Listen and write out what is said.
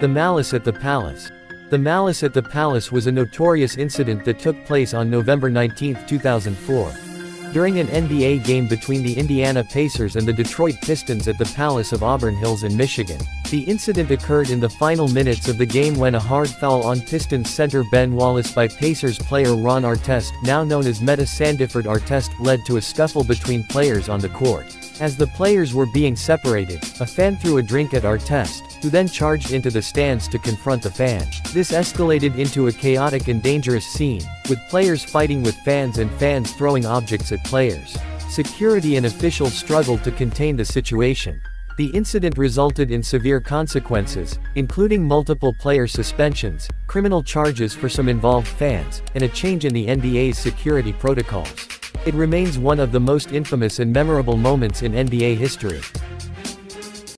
The Malice at the Palace. The Malice at the Palace was a notorious incident that took place on November 19, 2004. During an NBA game between the Indiana Pacers and the Detroit Pistons at the Palace of Auburn Hills in Michigan, the incident occurred in the final minutes of the game when a hard foul on Pistons center Ben Wallace by Pacers player Ron Artest, now known as Metta Sandiford Artest, led to a scuffle between players on the court. As the players were being separated, a fan threw a drink at Artest, who then charged into the stands to confront the fan. This escalated into a chaotic and dangerous scene, with players fighting with fans and fans throwing objects at players. Security and officials struggled to contain the situation. The incident resulted in severe consequences, including multiple player suspensions, criminal charges for some involved fans, and a change in the NBA's security protocols. It remains one of the most infamous and memorable moments in NBA history.